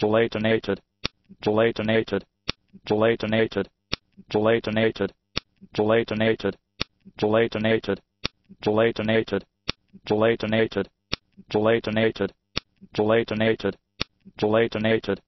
gelatinated, gelatinated, gelatinated, gelatinated, gelatinated, gelatinated, gelatinated, gelatinated, gelatinated, gelatinated, gelatinated,